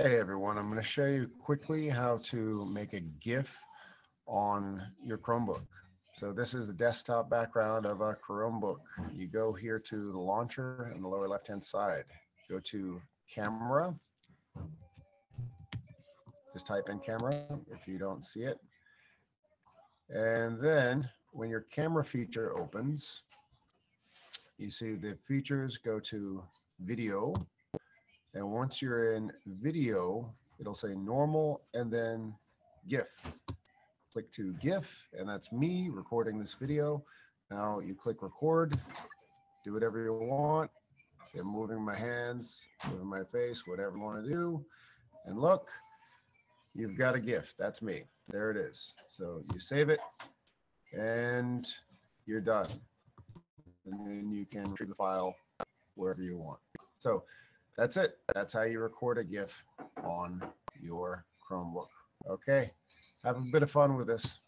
Hey everyone, I'm going to show you quickly how to make a GIF on your Chromebook. So this is the desktop background of a Chromebook. You go here to the launcher in the lower left hand side. Go to camera. Just type in camera if you don't see it. And then when your camera feature opens, you see the features go to video and once you're in video, it'll say normal and then GIF. Click to GIF, and that's me recording this video. Now you click record, do whatever you want. I'm moving my hands, moving my face, whatever you want to do. And look, you've got a GIF. That's me. There it is. So you save it and you're done. And then you can retrieve the file wherever you want. So that's it. That's how you record a GIF on your Chromebook. Okay. Have a bit of fun with this.